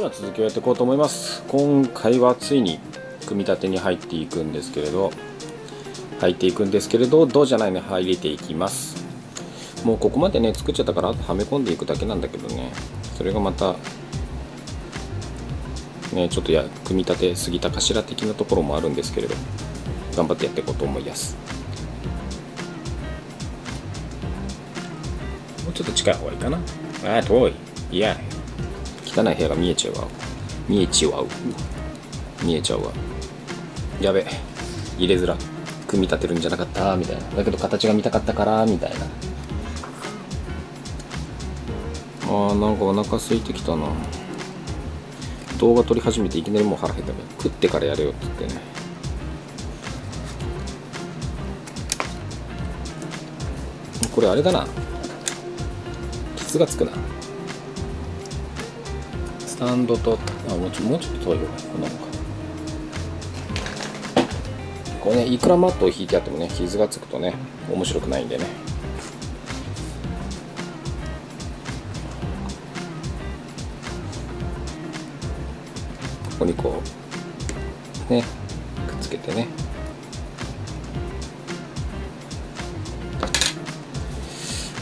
では続きをやっていこうと思います。今回はついに組み立てに入っていくんですけれど入っていくんですけれどどうじゃないね入れていきます。もうここまでね作っちゃったからはめ込んでいくだけなんだけどね。それがまたねちょっとや組み立てすぎたかしら的なところもあるんですけれど頑張ってやっていこうと思います。もうちょっと近い方がいいかな。ああ遠い。いや。汚い部屋が見えちゃうわ。見えちゃう見えちゃうわ。やべ。入れづら。組み立てるんじゃなかったみたいな。だけど形が見たかったからみたいな。あーなんかお腹空いてきたな。動画撮り始めていきなりもう腹減ったから食ってからやれよって言ってね。これあれだな。傷がつくな。スタンドとあもうちょもうちょっと遠い方がいいこんなもんかこれねいくらマットを引いてあってもね傷がつくとね面白くないんでね。ここにこうねくっつけてね。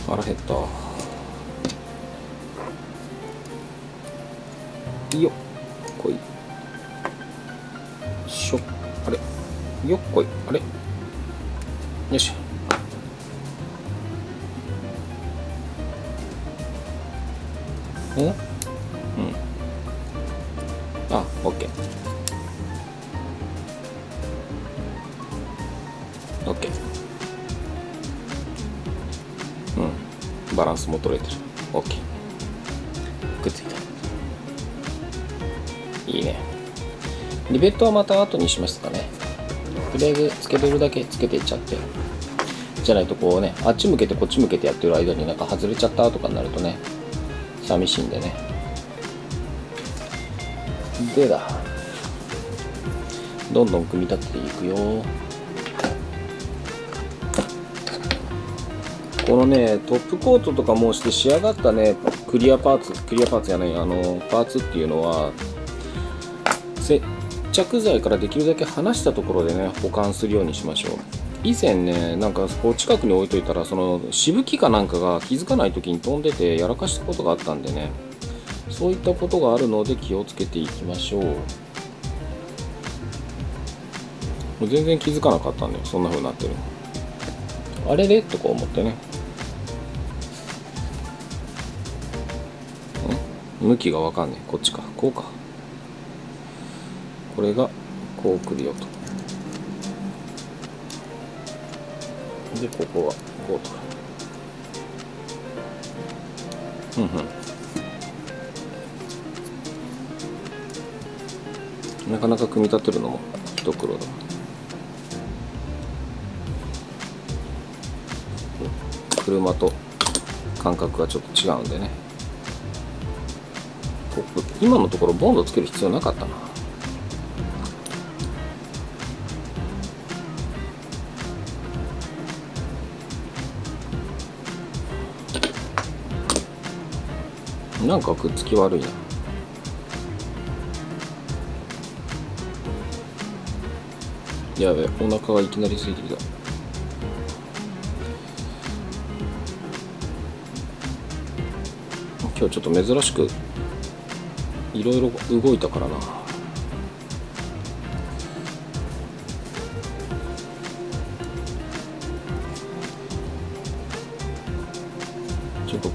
腹減った。いい。よこいしょ。あれ。よっこい。あれ。よし。お？うん。あオッケーオッケーうん。バランスも取れてる。オッケーくっついた。いいね。リベットはまた後にしますかね。とりあえずつけれるだけつけていっちゃって。じゃないとこうねあっち向けてこっち向けてやってる間になんか外れちゃったとかになるとね寂しいんでね。でだ。どんどん組み立てていくよ。このねトップコートとかもして仕上がったね。クリアパーツクリアパーツじゃないあのパーツっていうのは着剤からできるだけ離したところでね保管するようにしましょう。以前ねなんかこう近くに置いといたらそのしぶきかなんかが気づかない時に飛んでてやらかしたことがあったんでねそういったことがあるので気をつけていきましょう。もう全然気づかなかったんだよそんな風になってる。あれれ？とか思ってね。向きがわかんねえ。こっちか。こうか。これがこう来るよと。でここはこうと。うんうん。なかなか組み立てるのも一苦労だ。車と感覚がちょっと違うんでね。今のところボンドつける必要なかったな。なんかくっつき悪いな。やべお腹がいきなりすいてきた。今日ちょっと珍しくいろいろ動いたからな。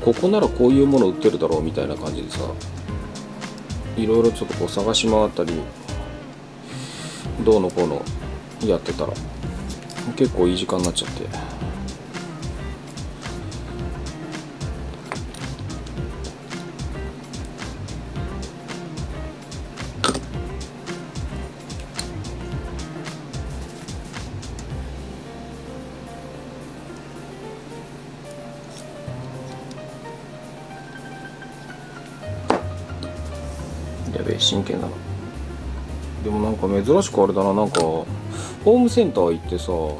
ここならこういうもの売ってるだろうみたいな感じでさいろいろちょっとこう探し回ったりどうのこうのやってたら結構いい時間になっちゃって。珍しくあれだななんかホームセンター行ってさホ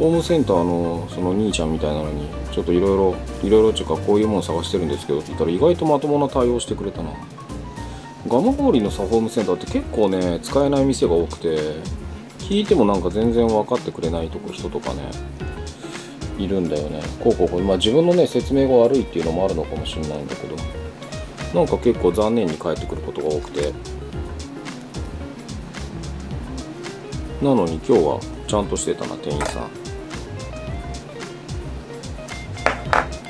ームセンターのその兄ちゃんみたいなのにちょっといろいろいろいろっていうかこういうもの探してるんですけどって言ったら意外とまともな対応してくれたな。ガマゴーリのさホームセンターって結構ね使えない店が多くて聞いてもなんか全然分かってくれないとこ人とかねいるんだよね。こうこうこう、まあ、自分のね説明が悪いっていうのもあるのかもしれないんだけどなんか結構残念に返ってくることが多くて。なのに今日はちゃんとしてたな店員さん。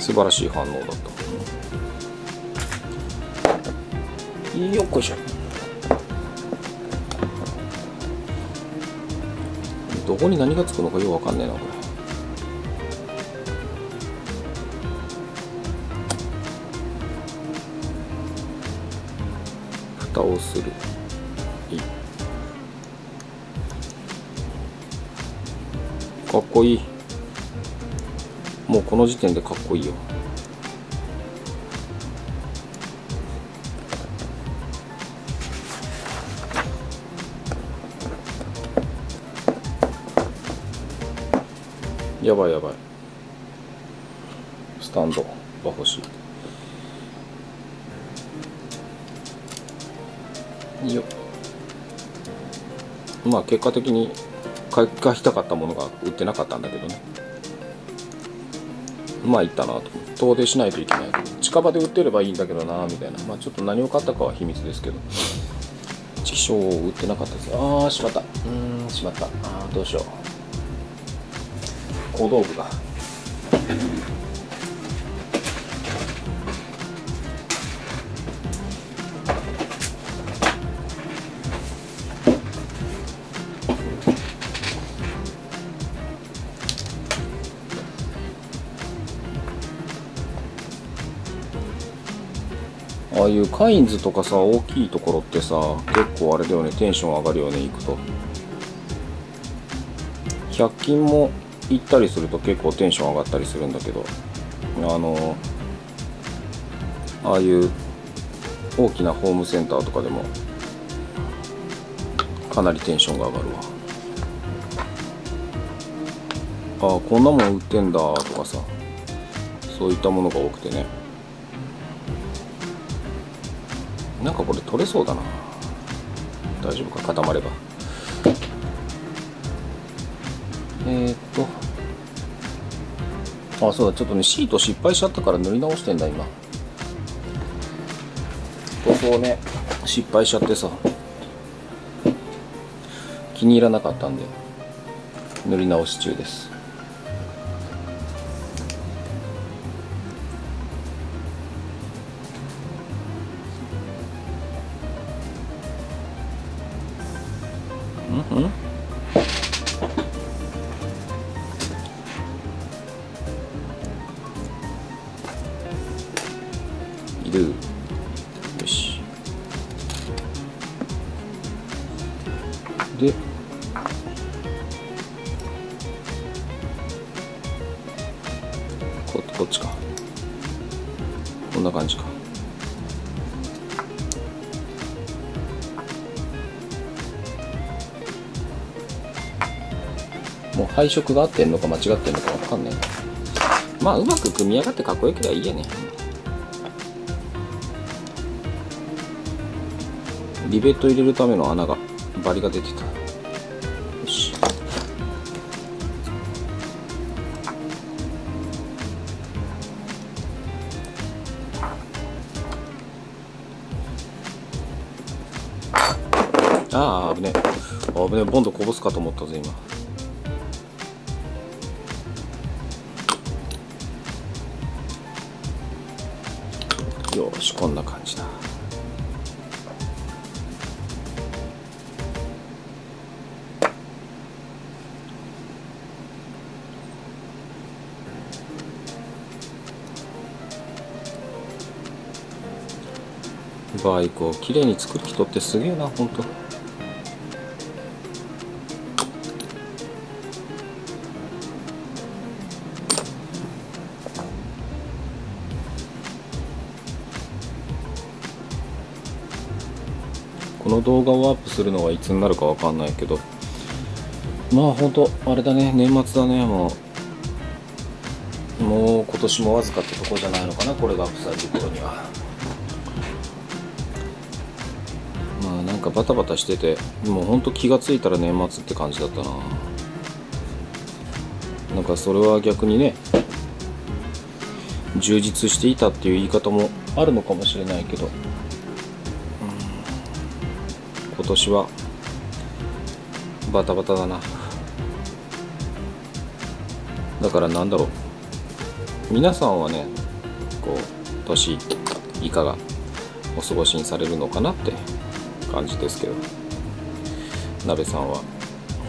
素晴らしい反応だった。よっこいしょ。どこに何がつくのかよくわかんねえなこれ。蓋をする。こいい。もうこの時点でかっこいいよ。やばいやばい。スタンドが欲しいよ。まあ結果的に買いたかったものが売ってなかったんだけどね。まあいったなと。遠出しないといけない。近場で売ってればいいんだけどなみたいな。まあちょっと何を買ったかは秘密ですけど。チキショー売ってなかったです。ああしまった。うーんしまった。ああどうしよう。小道具が。いうカインズとかさ大きいところってさ結構あれだよねテンション上がるよね行くと。100均も行ったりすると結構テンション上がったりするんだけど。あのああいう大きなホームセンターとかでもかなりテンションが上がるわ。ああこんなもん売ってんだとかさそういったものが多くてね。なんかこれ取れそうだな。大丈夫か？固まれば。えー、っと。あそうだ。ちょっとねシート失敗しちゃったから塗り直してんだ今。塗装ね失敗しちゃってさ。気に入らなかったんで塗り直し中です。もう配色が合ってんのか間違ってんのか分かんない。まあうまく組み上がってかっこよければいいやね。リベット入れるための穴がバリが出てた。よし。ああ危ねえ。危ねえ。ボンドこぼすかと思ったぜ今。バイクをきれいに作る人ってすげえなほんと。この動画をアップするのはいつになるかわかんないけど。まあ本当あれだね。年末だね。もうもう今年もわずかってとこじゃないのかなこれがアップされる頃には。かバタバタしててもうほんと気がついたら年末って感じだったな。なんかそれは逆にね充実していたっていう言い方もあるのかもしれないけど、今年はバタバタだな。だからなんだろう。皆さんはねこう年いかがお過ごしにされるのかなって感じですけど。鍋さんは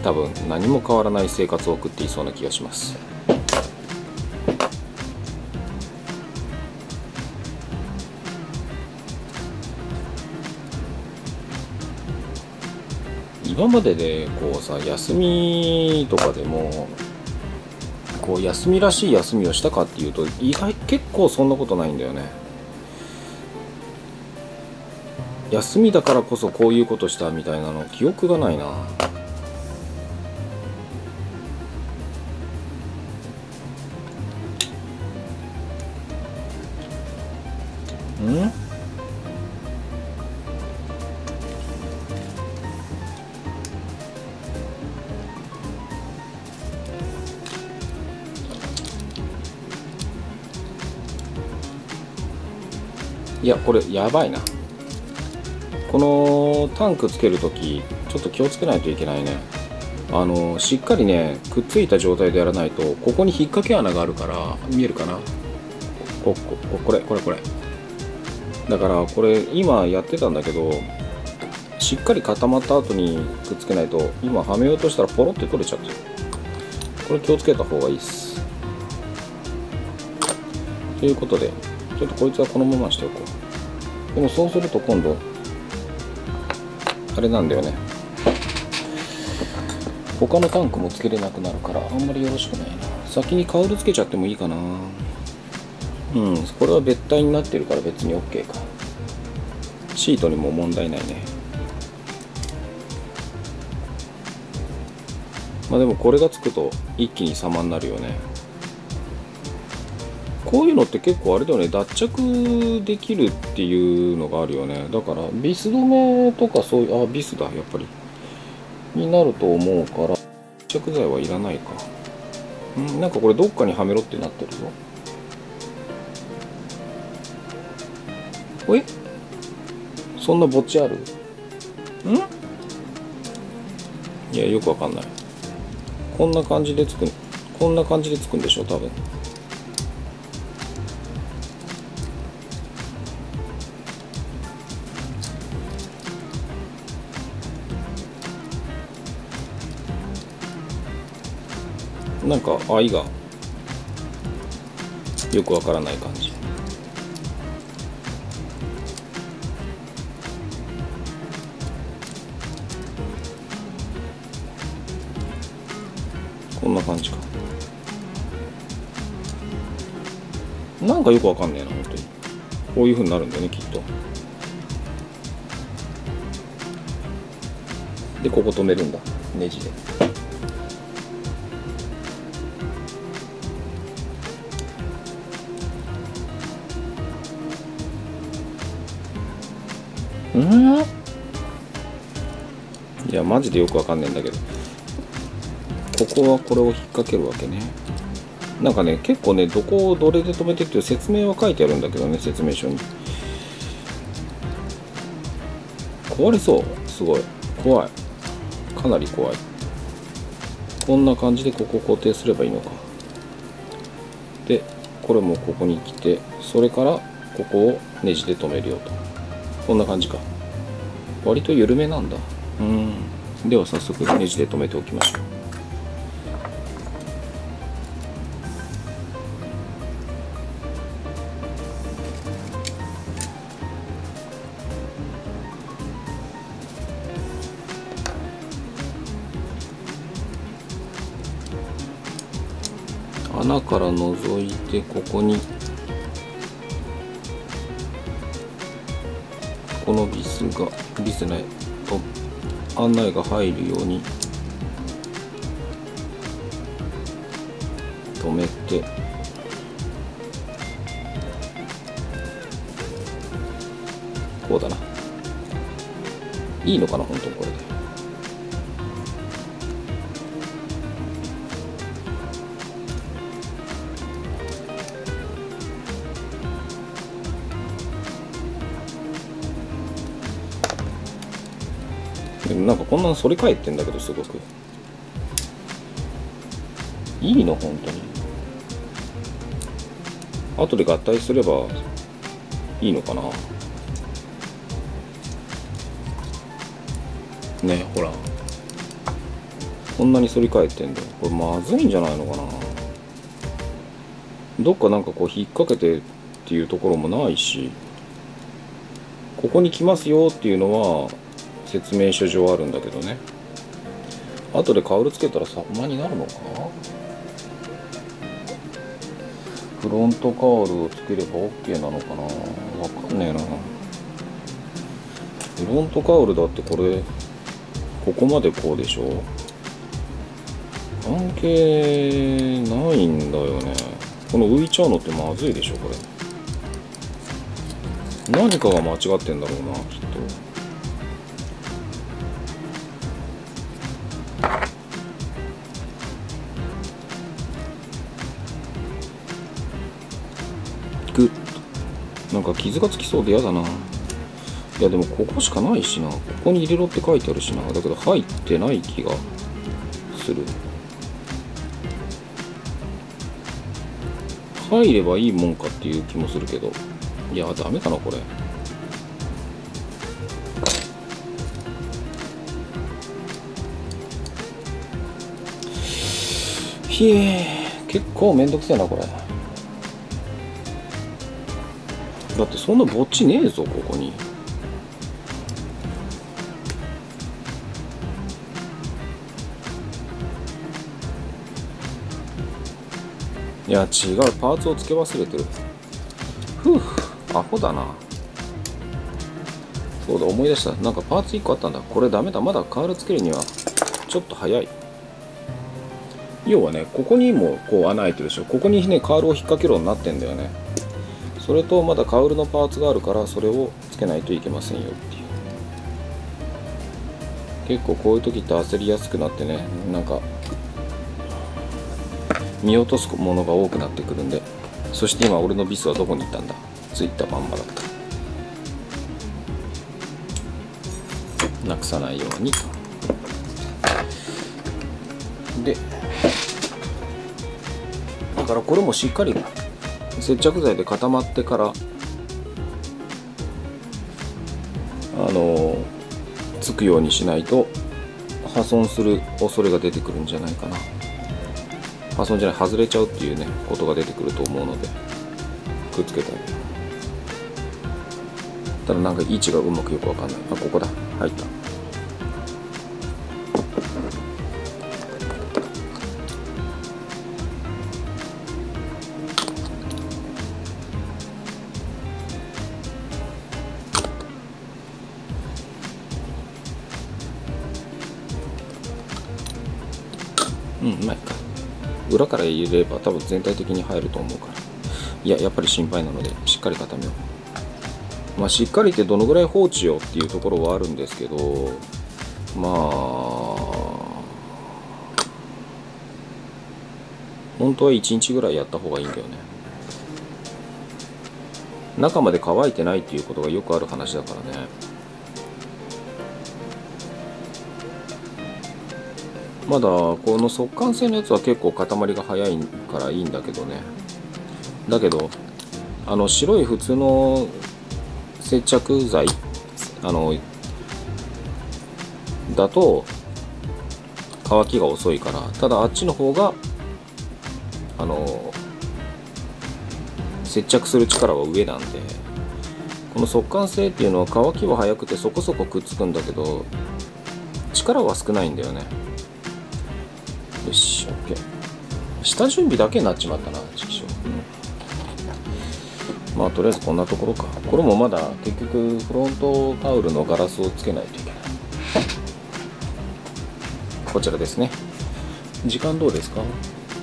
多分何も変わらない生活を送っていそうな気がします。今まででこうさ休みとかでもこう休みらしい休みをしたかっていうと意外結構そんなことないんだよね。休みだからこそこういうことしたみたいなの記憶がないな。うん？いやこれやばいな。このタンクつけるときちょっと気をつけないといけないね。あのしっかりねくっついた状態でやらないとここに引っ掛け穴があるから見えるかな？こここれこれこれ。だからこれ今やってたんだけどしっかり固まった後にくっつけないと今はめようとしたらポロって取れちゃってこれ気をつけた方がいいです。ということでちょっとこいつはこのまましておこう。でもそうすると今度あれなんだよね。他のタンクもつけれなくなるからあんまりよろしくないな。先にカウルつけちゃってもいいかな。うんこれは別体になってるから別に OK か。シートにも問題ないね。まあでもこれがつくと一気に様になるよね。こういうのって結構あれだよね。脱着できるっていうのがあるよね。だからビス止めとかそういうあビスだやっぱり。になると思うから着剤はいらないか。んなんかこれどっかにはめろってなってるぞ。おいそんなぼっちある？ん？いやよくわかんない。こんな感じでつくこんな感じでつくんでしょ多分。なんか愛がよくわからない感じ。こんな感じか。なんかよくわかんねえな本当に。こういうふうになるんだよねきっと。でここ止めるんだ。ネジで。いやマジでよくわかんねえんだけど。ここはこれを引っ掛けるわけね。なんかね結構ねどこをどれで止めてっていう説明は書いてあるんだけどね説明書に。壊れそうすごい。怖い。かなり怖い。こんな感じでここ固定すればいいのか。でこれもここに来てそれからここをネジで留めるよと。こんな感じか。割と緩めなんだ。うん。では早速ネジで留めておきましょう。穴から覗いてここにこのビスがビスない案内が入るように止めて。こうだな。いいのかな本当。こんかこんなの反り返ってんだけどすごく。いいの本当に。後で合体すればいいのかな。ねほら。こんなに反り返ってんだよ。これまずいんじゃないのかな。どっかなんかこう引っ掛けてっていうところもないしここに来ますよっていうのは説明書上あるんだけどね。後でカウルつけたら様になるのかフロントカウルをつければ OK なのかな？わかんねえな。フロントカウルだってこれここまでこうでしょ？関係ないんだよね。この浮いちゃうのってまずいでしょこれ。何かが間違ってんだろうなきっと。なんか傷がつきそうで嫌だな。いやでもここしかないしな。ここに入れろって書いてあるしな。だけど入ってない気がする。入ればいいもんかっていう気もするけど。いやダメかなこれ。ひえ結構めんどくせえなこれ。だってそんなぼっちねえぞここに。いや違うパーツを付け忘れてる。ふうアホだな。そうだ思い出した。なんかパーツ1個あったんだ。これダメだ。まだカールつけるにはちょっと早い。要はねここにもこう穴開いてるでしょ。ここにねカールを引っ掛けるようになってんだよね。それとまだカウルのパーツがあるからそれをつけないといけませんよっていう。結構こういう時って焦りやすくなってねなんか見落とすものが多くなってくるんで。そして今俺のビスはどこに行ったんだ？ついたまんまだった。なくさないようにでだからこれもしっかり接着剤で固まってからあのつくようにしないと破損する恐れが出てくるんじゃないかな。破損じゃない外れちゃうっていうねことが出てくると思うのでくっつけてあげるただなんか位置がうまくよくわかんない。あここだ。入った。裏から入れれば多分全体的に入ると思うから。いややっぱり心配なのでしっかり固めよう。まあしっかりってどのぐらい放置よっていうところはあるんですけどまあ本当は1日ぐらいやった方がいいんだよね。中まで乾いてないっていうことがよくある話だからね。まだこの速乾性のやつは結構塊が早いからいいんだけどね。だけどあの白い普通の接着剤あのだと乾きが遅いからただあっちの方があの接着する力は上なんでこの速乾性っていうのは乾きは早くてそこそこくっつくんだけど力は少ないんだよね。よし OK 下準備だけになっちまったな畜生、うん、まあとりあえずこんなところか。これもまだ結局フロントタオルのガラスをつけないといけない。こちらですね。時間どうですか？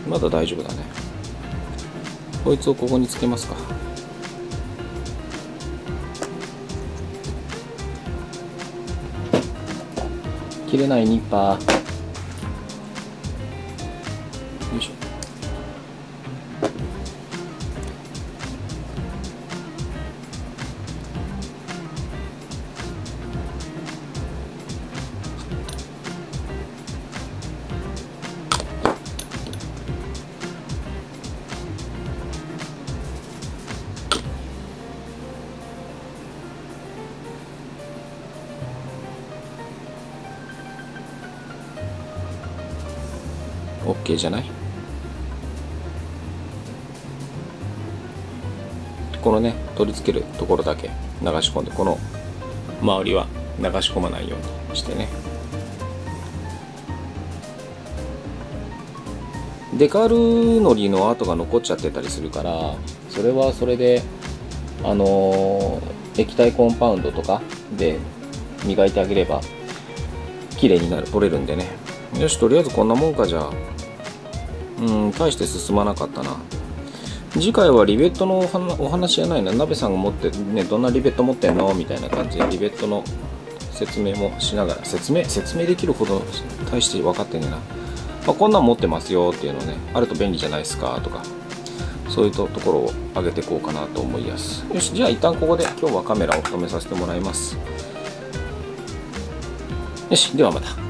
まだ大丈夫だね。こいつをここにつけますか。切れないニッパー。オッケーじゃない？このね取り付けるところだけ流し込んでこの周りは流し込まないようにしてね。デカールのりの跡が残っちゃってたりするからそれはそれであのー液体コンパウンドとかで磨いてあげれば綺麗になる取れるんでね。よしとりあえずこんなもんかじゃあ。うん大して進まなかったな。次回はリベットのお話じゃないな。鍋さんが持ってねどんなリベット持ってんの？みたいな感じでリベットの説明もしながら説明説明できるほど大して分かってねえな、まあ、こんなん持ってますよっていうのねあると便利じゃないですかとかそういうとところを上げていこうかなと思います。よしじゃあ一旦ここで今日はカメラを止めさせてもらいます。よしではまた。